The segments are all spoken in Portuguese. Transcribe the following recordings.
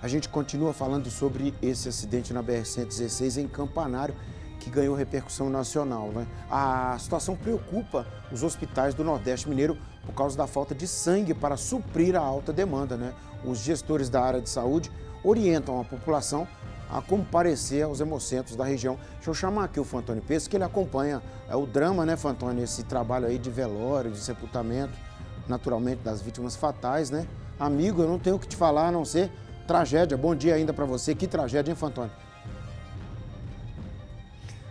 A gente continua falando sobre esse acidente na BR-116 em Campanário, que ganhou repercussão nacional. Né? A situação preocupa os hospitais do Nordeste Mineiro por causa da falta de sangue para suprir a alta demanda. Né? Os gestores da área de saúde orientam a população a comparecer aos hemocentros da região. Deixa eu chamar aqui o Fantônio Pesco, que ele acompanha é, o drama, né, Fantônio, esse trabalho aí de velório, de sepultamento, naturalmente, das vítimas fatais, né? Amigo, eu não tenho o que te falar a não ser tragédia. Bom dia ainda para você. Que tragédia, hein?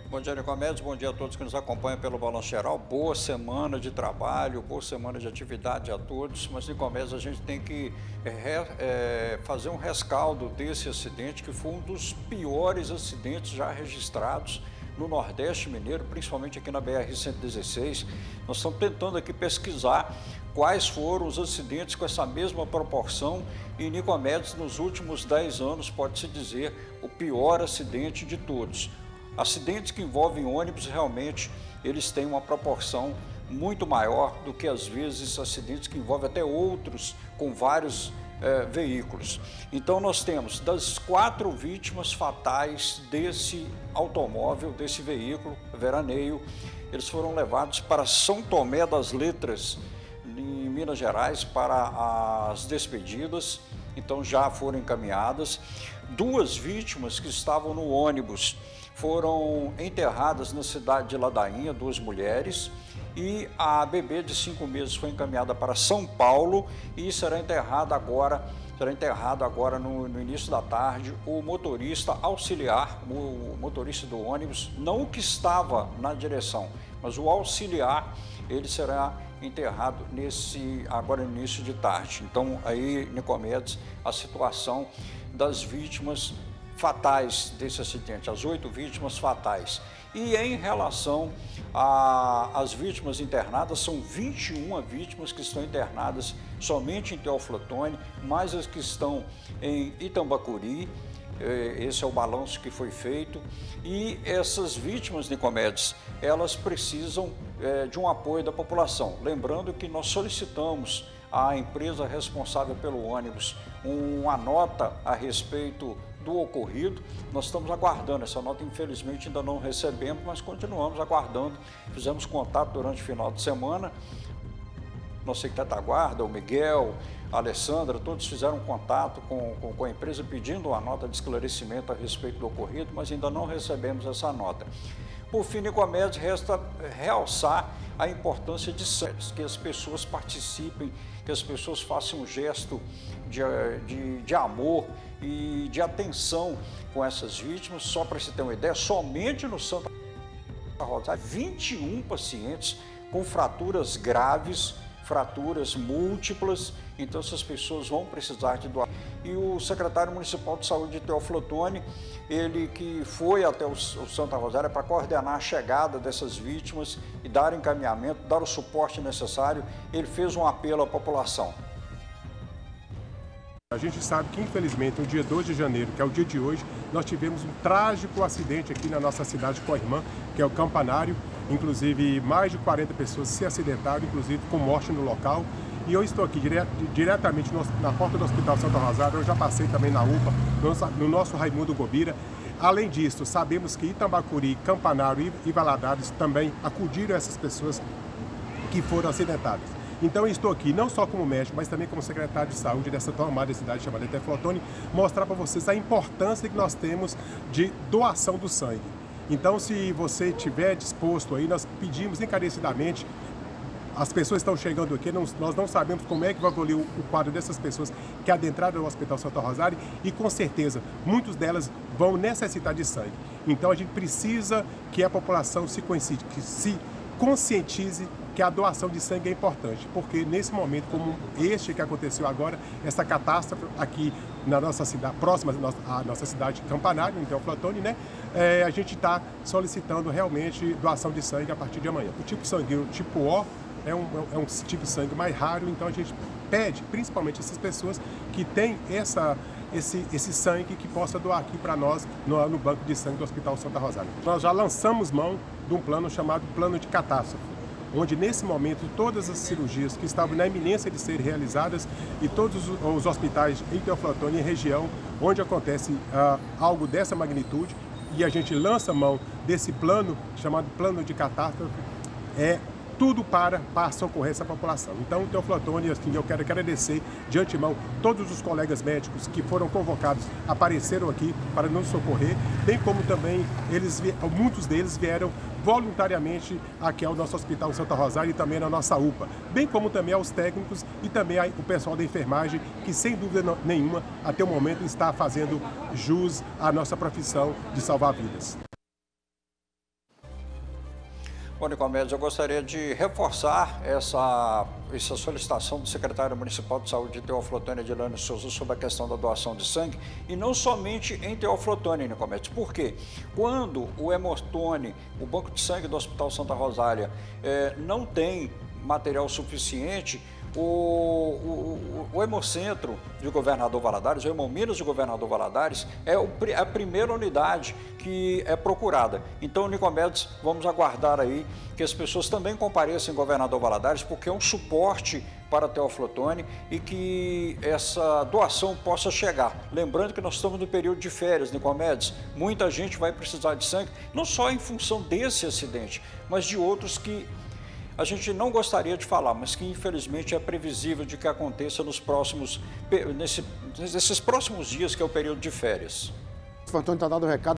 Bom dia, Nicomedes. Bom dia a todos que nos acompanham pelo Balanço Geral. Boa semana de trabalho, boa semana de atividade a todos. Mas, Nicomedes, a gente tem que é, é, fazer um rescaldo desse acidente, que foi um dos piores acidentes já registrados no Nordeste Mineiro, principalmente aqui na BR-116. Nós estamos tentando aqui pesquisar quais foram os acidentes com essa mesma proporção e Nicomedes, nos últimos 10 anos, pode-se dizer, o pior acidente de todos. Acidentes que envolvem ônibus, realmente, eles têm uma proporção muito maior do que, às vezes, acidentes que envolvem até outros com vários é, veículos. Então, nós temos das quatro vítimas fatais desse automóvel, desse veículo, veraneio, eles foram levados para São Tomé das Letras, em Minas Gerais, para as despedidas, então já foram encaminhadas. Duas vítimas que estavam no ônibus foram enterradas na cidade de Ladainha, duas mulheres, e a bebê de cinco meses foi encaminhada para São Paulo e será enterrada agora, será enterrado agora no, no início da tarde o motorista auxiliar, o motorista do ônibus, não o que estava na direção, mas o auxiliar, ele será enterrado nesse agora no início de tarde. Então aí, Nicomedes, a situação das vítimas fatais desse acidente, as oito vítimas fatais. E em relação às vítimas internadas, são 21 vítimas que estão internadas somente em Teoflotone, mais as que estão em Itambacuri, eh, esse é o balanço que foi feito. E essas vítimas, Nicomedes, elas precisam é, de um apoio da população. Lembrando que nós solicitamos à empresa responsável pelo ônibus uma nota a respeito do ocorrido. Nós estamos aguardando essa nota, infelizmente ainda não recebemos, mas continuamos aguardando. Fizemos contato durante o final de semana. Nosso secretário da Guarda, o Miguel, a Alessandra, todos fizeram contato com, com, com, a empresa pedindo uma nota de esclarecimento a respeito do ocorrido, mas ainda não recebemos essa nota. Por fim, Nicomedes, resta realçar a importância de que as pessoas participem, que as pessoas façam um gesto de, de, de amor e de atenção com essas vítimas. Só para se ter uma ideia, somente no Santa Rosário, 21 pacientes com fraturas graves, fraturas múltiplas, então essas pessoas vão precisar de doar. E o secretário municipal de saúde, Teófilo ele que foi até o, Santa Rosária para coordenar a chegada dessas vítimas e dar encaminhamento, dar o suporte necessário, ele fez um apelo à população. A gente sabe que, infelizmente, no dia 2 de janeiro, que é o dia de hoje, nós tivemos um trágico acidente aqui na nossa cidade com a irmã, que é o Campanário. Inclusive, mais de 40 pessoas se acidentaram, inclusive com morte no local. E eu estou aqui dire diretamente no, na porta do Hospital Santa Rosário, eu já passei também na UPA, no, no nosso Raimundo Gobira. Além disso, sabemos que Itambacuri, Campanário e Valadares também acudiram essas pessoas que foram acidentadas. Então eu estou aqui não só como médico, mas também como secretário de saúde dessa tão amada cidade chamada Teflotone, mostrar para vocês a importância que nós temos de doação do sangue. Então se você estiver disposto aí, nós pedimos encarecidamente as pessoas estão chegando aqui, nós não sabemos como é que vai evoluir o quadro dessas pessoas que adentraram no Hospital Santa Rosário e com certeza muitas delas vão necessitar de sangue. Então a gente precisa que a população se, que se conscientize que a doação de sangue é importante, porque nesse momento como este que aconteceu agora, essa catástrofe aqui na nossa cidade, próxima à nossa cidade de Campanário, em Teoflotone, né, é, a gente está solicitando realmente doação de sangue a partir de amanhã. O tipo sanguíneo tipo O é um, é um tipo de sangue mais raro, então a gente pede, principalmente essas pessoas que têm essa, esse, esse sangue que possa doar aqui para nós no, no, banco de sangue do Hospital Santa Rosália. Nós já lançamos mão de um plano chamado plano de catástrofe onde nesse momento todas as cirurgias que estavam na iminência de serem realizadas e todos os hospitais em Teoflotone e região onde acontece uh, algo dessa magnitude e a gente lança mão desse plano chamado plano de catástrofe é tudo para, para socorrer essa população. Então, Teoflotone, assim, eu quero agradecer de antemão todos os colegas médicos que foram convocados, apareceram aqui para nos socorrer, bem como também eles, muitos deles vieram voluntariamente aqui ao nosso Hospital Santa Rosário e também na nossa UPA, bem como também aos técnicos e também o pessoal da enfermagem, que sem dúvida nenhuma, até o momento, está fazendo jus à nossa profissão de salvar vidas. Bom, Nicomedes, eu gostaria de reforçar essa, essa solicitação do secretário municipal de saúde, Teoflotone Edilano Souza, sobre a questão da doação de sangue, e não somente em Teoflotone, Nicomedes. Por quê? Quando o Hemortone, o banco de sangue do Hospital Santa Rosália, é, não tem material suficiente, o, o, o Hemocentro de Governador Valadares, o Hemominas de Governador Valadares, é o, a primeira unidade que é procurada. Então, Nicomedes, vamos aguardar aí que as pessoas também compareçam em Governador Valadares, porque é um suporte para a Teoflotone e que essa doação possa chegar. Lembrando que nós estamos no período de férias, Nicomedes, muita gente vai precisar de sangue, não só em função desse acidente, mas de outros que a gente não gostaria de falar, mas que infelizmente é previsível de que aconteça nos próximos, nesse, nesses próximos dias, que é o período de férias. O Antônio está dado o recado.